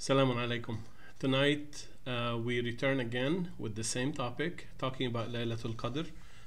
Assalamu alaikum. Tonight uh, we return again with the same topic, talking about Laylatul Qadr,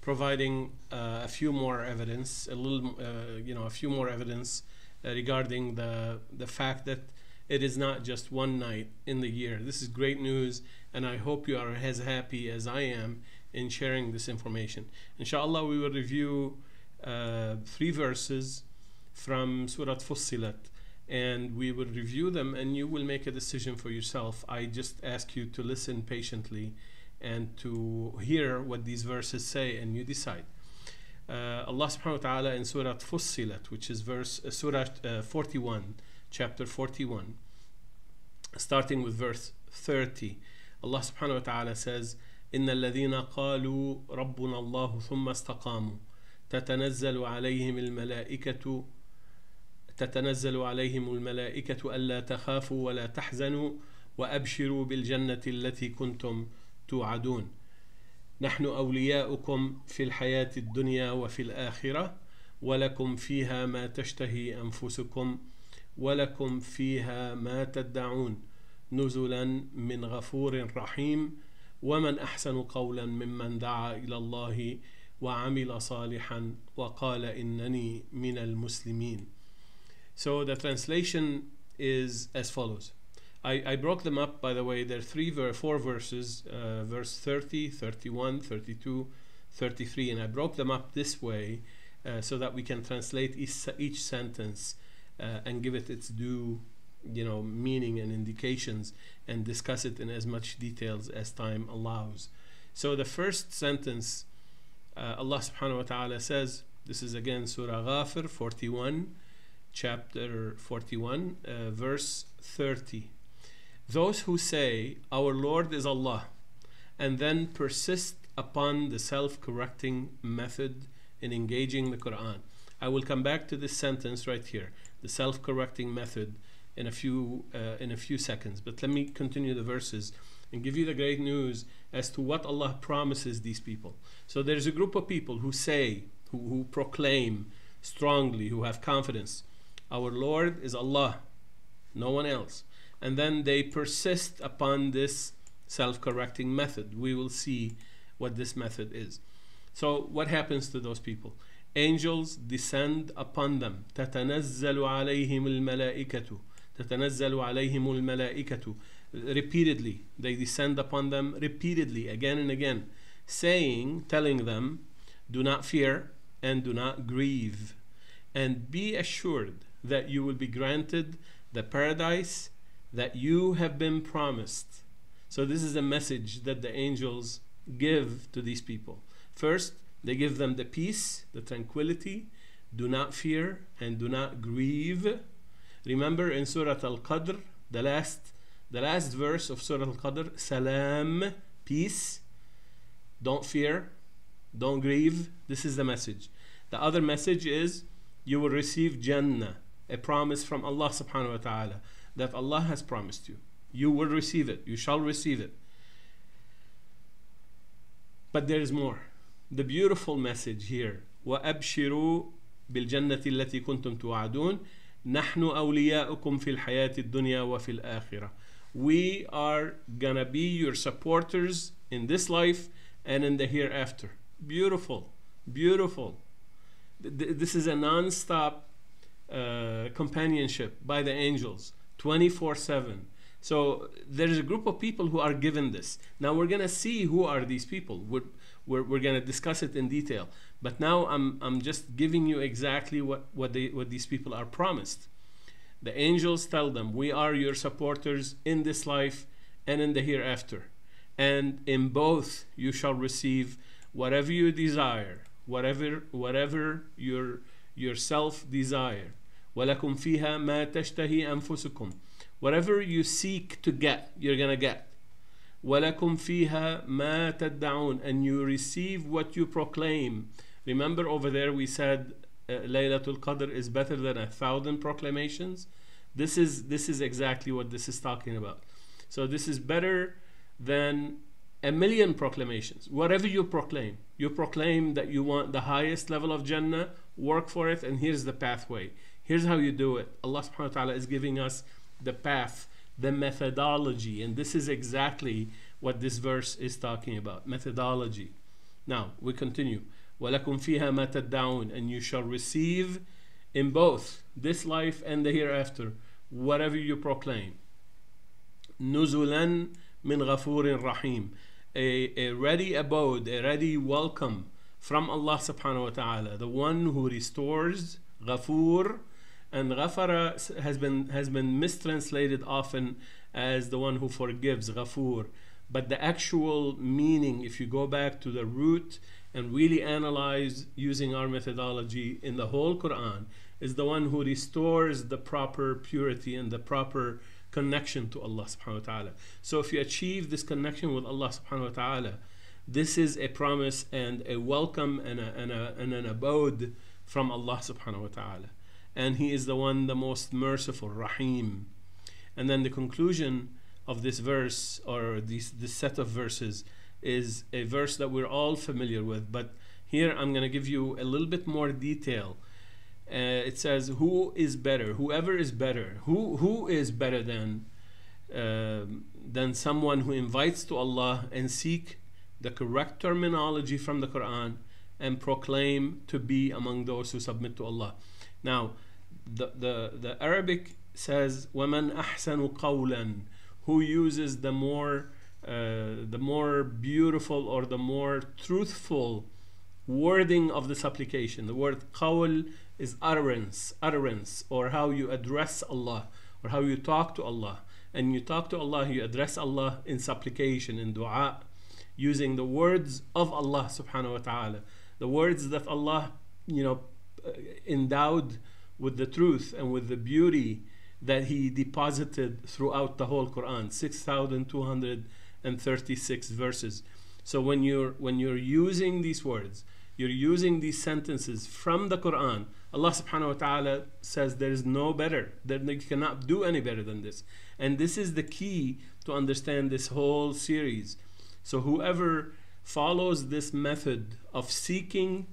providing uh, a few more evidence, a little, uh, you know, a few more evidence uh, regarding the the fact that it is not just one night in the year. This is great news, and I hope you are as happy as I am in sharing this information. Inshallah, we will review uh, three verses from Surah Fussilat and we will review them and you will make a decision for yourself. I just ask you to listen patiently and to hear what these verses say and you decide. Uh, Allah subhanahu wa ta'ala in Surah Fussilat, which is verse uh, Surah uh, 41, chapter 41, starting with verse 30. Allah subhanahu wa ta'ala says, إن الذين قالوا ربنا الله ثم استقاموا تتنزل عليهم الملائكة تتنزل عليهم الملائكة ألا تخافوا ولا تحزنوا وأبشروا بالجنة التي كنتم توعدون. نحن أولياؤكم في الحياة الدنيا وفي الآخرة ولكم فيها ما تشتهي أنفسكم ولكم فيها ما تدعون. نزلا من غفور رحيم ومن أحسن قولا ممن دعا إلى الله وعمل صالحا وقال إنني من المسلمين. So the translation is as follows. I, I broke them up, by the way. There are three, ver- four verses, uh, verse 30, 31, 32, 33, and I broke them up this way uh, so that we can translate each, each sentence uh, and give it its due, you know, meaning and indications, and discuss it in as much details as time allows. So the first sentence, uh, Allah Subhanahu wa Taala says, this is again Surah Ghafir 41 chapter 41, uh, verse 30. Those who say, Our Lord is Allah, and then persist upon the self correcting method in engaging the Quran. I will come back to this sentence right here, the self correcting method, in a few uh, in a few seconds. But let me continue the verses and give you the great news as to what Allah promises these people. So there's a group of people who say, who, who proclaim strongly, who have confidence our Lord is Allah, no one else. And then they persist upon this self correcting method. We will see what this method is. So, what happens to those people? Angels descend upon them. تتنزل عليهم الملائكة تتنزل عليهم الملائكة repeatedly they descend upon them repeatedly again and again saying telling them do not fear and do not grieve and be assured that you will be granted the paradise that you have been promised. So, this is a message that the angels give to these people. First, they give them the peace, the tranquility, do not fear and do not grieve. Remember in Surah Al Qadr, the last, the last verse of Surah Al Qadr, Salam, peace, don't fear, don't grieve. This is the message. The other message is you will receive Jannah, a promise from Allah subhanahu wa ta'ala that Allah has promised you. You will receive it. You shall receive it. But there is more. The beautiful message here. وأبشروا بالجنة التي كنتم توعدون نحن أولياؤكم في الحياة الدنيا وفي الآخرة. We are gonna be your supporters in this life and in the hereafter. Beautiful, beautiful. This is a non-stop uh, companionship by the angels 24 7 so there's a group of people who are given this. Now we're going to see who are these people. We're, we're, we're going to discuss it in detail. But now I'm, I'm just giving you exactly what, what, they, what these people are promised. The angels tell them we are your supporters in this life and in the hereafter. And in both you shall receive whatever you desire whatever whatever your yourself desire ولكم فيها ما تشتهي أنفسكم whatever you seek to get you're gonna get ولكم فيها ما تدعون and you receive what you proclaim remember over there we said uh, Laylatul Qadr is better than a thousand proclamations this is this is exactly what this is talking about so this is better than a million proclamations whatever you proclaim you proclaim that you want the highest level of Jannah work for it and here's the pathway Here's how you do it. Allah subhanahu wa ta'ala is giving us the path the methodology. And this is exactly what this verse is talking about methodology. Now, we continue. وَلَكُمْ فِيهَا مَا تَدَّعُونَ And you shall receive in both this life and the hereafter whatever you proclaim. نُزُلًا مِنْ غَفُورٍ رَحِيمٍ a, a ready abode, a ready welcome from Allah subhanahu wa ta'ala, the one who restores, Ghafur, and Ghafara has been has been mistranslated often as the one who forgives, Ghafur. But the actual meaning, if you go back to the root and really analyze using our methodology in the whole Quran, is the one who restores the proper purity and the proper connection to Allah subhanahu wa ta'ala. So if you achieve this connection with Allah subhanahu wa ta'ala, this is a promise and a welcome and, a, and, a, and an abode from Allah subhanahu wa ta'ala. And He is the one, the most merciful, Rahim. And then the conclusion of this verse or this, this set of verses is a verse that we're all familiar with, but here I'm going to give you a little bit more detail. Uh, it says who is better? Whoever is better who who is better than uh, than someone who invites to Allah and seek the correct terminology from the Quran and proclaim to be among those who submit to Allah now the the, the Arabic says وَمَنْ أَحْسَنُ قَوْلًا who uses the more uh, the more beautiful or the more truthful wording of the supplication the word qawl is utterance, utterance, or how you address Allah, or how you talk to Allah. And you talk to Allah, you address Allah in supplication, in dua, using the words of Allah subhanahu wa ta'ala. The words that Allah, you know, uh, endowed with the truth and with the beauty that He deposited throughout the whole Quran, 6,236 verses. So when you're when you're using these words, you're using these sentences from the Quran, Allah subhanahu wa ta'ala says there is no better, that you cannot do any better than this. And this is the key to understand this whole series. So whoever follows this method of seeking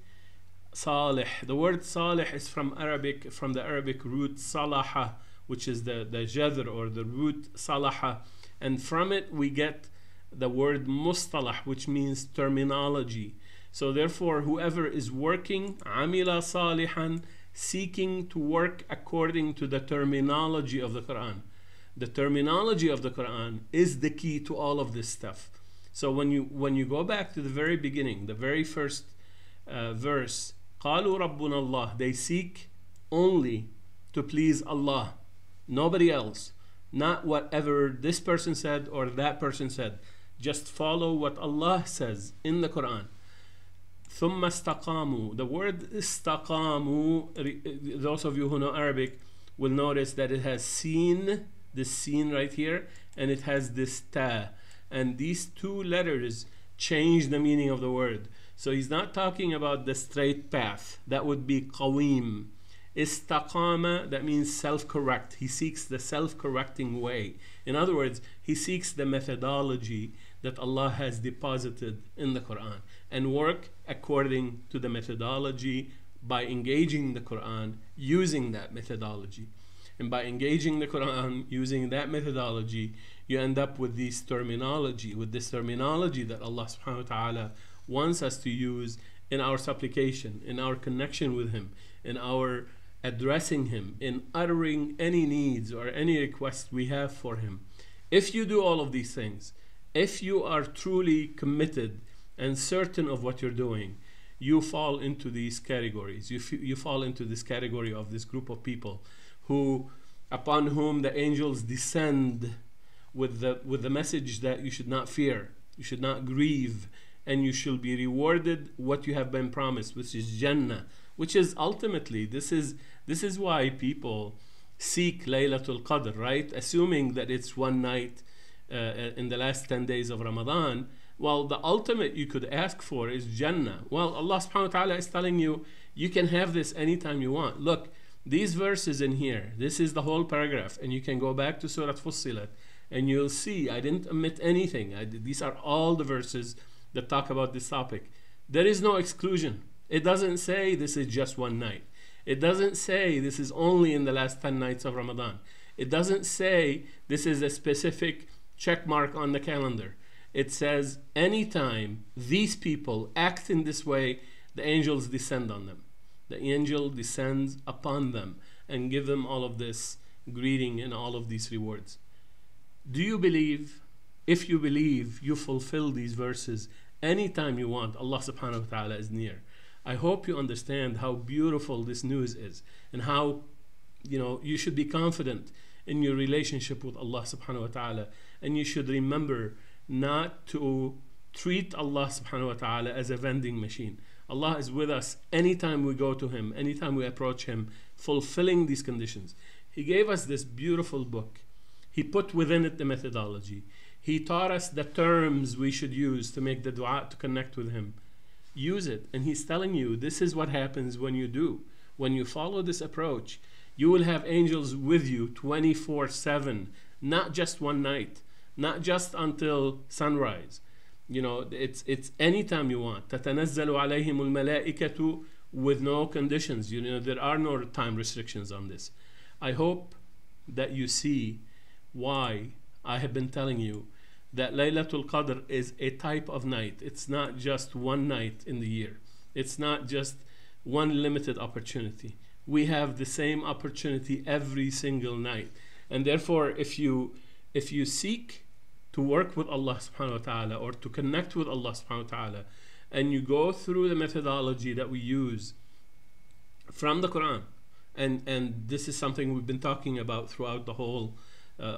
salih, the word salih is from Arabic, from the Arabic root salaha, which is the, the jadr or the root salaha. And from it we get the word mustalah, which means terminology. So therefore, whoever is working, amila salihan, seeking to work according to the terminology of the Quran. The terminology of the Quran is the key to all of this stuff. So when you when you go back to the very beginning, the very first uh, verse, قالوا ربنا الله, they seek only to please Allah, nobody else, not whatever this person said or that person said. Just follow what Allah says in the Quran. ثم استقاموا the word استقاموا those of you who know Arabic will notice that it has seen this seen right here and it has this ta and these two letters change the meaning of the word so he's not talking about the straight path. That would be qawim. Istaqama that means self-correct. He seeks the self-correcting way. In other words he seeks the methodology that Allah has deposited in the Quran and work according to the methodology by engaging the Quran using that methodology. And by engaging the Quran using that methodology, you end up with this terminology, with this terminology that Allah subhanahu wa ta'ala wants us to use in our supplication, in our connection with Him, in our addressing Him, in uttering any needs or any requests we have for Him. If you do all of these things, if you are truly committed and certain of what you're doing, you fall into these categories. You, you fall into this category of this group of people who, upon whom the angels descend with the, with the message that you should not fear, you should not grieve, and you shall be rewarded what you have been promised, which is Jannah, which is ultimately, this is, this is why people seek Laylatul Qadr, right? Assuming that it's one night uh, in the last 10 days of Ramadan well, the ultimate you could ask for is Jannah. Well, Allah subhanahu wa ta'ala is telling you, you can have this anytime you want. Look, these verses in here, this is the whole paragraph, and you can go back to Surah Fussilat, and you'll see I didn't omit anything. I, these are all the verses that talk about this topic. There is no exclusion. It doesn't say this is just one night. It doesn't say this is only in the last 10 nights of Ramadan. It doesn't say this is a specific check mark on the calendar. It says anytime these people act in this way, the angels descend on them. The angel descends upon them and give them all of this greeting and all of these rewards. Do you believe? If you believe, you fulfill these verses anytime you want. Allah subhanahu wa ta'ala is near. I hope you understand how beautiful this news is and how you know you should be confident in your relationship with Allah subhanahu wa ta'ala and you should remember not to treat Allah subhanahu wa ta'ala as a vending machine. Allah is with us anytime we go to Him, anytime we approach Him, fulfilling these conditions. He gave us this beautiful book. He put within it the methodology. He taught us the terms we should use to make the dua to connect with Him. Use it. And He's telling you this is what happens when you do. When you follow this approach, you will have angels with you 24 7, not just one night, not just until sunrise. You know, it's, it's anytime you want. تتنزل عليهم الملائكة with no conditions. You know, there are no time restrictions on this. I hope that you see why I have been telling you that Laylatul Qadr is a type of night. It's not just one night in the year. It's not just one limited opportunity. We have the same opportunity every single night. And therefore, if you if you seek to work with Allah subhanahu wa ta'ala or to connect with Allah subhanahu wa ta'ala and you go through the methodology that we use from the Quran and and this is something we've been talking about throughout the whole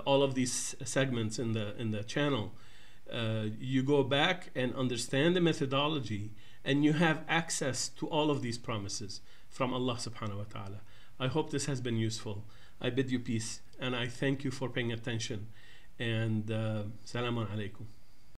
all of these segments in the in the channel uh, you go back and understand the methodology and you have access to all of these promises from Allah subhanahu wa ta'ala. I hope this has been useful. I bid you peace and I thank you for paying attention. And uh, salamun alaikum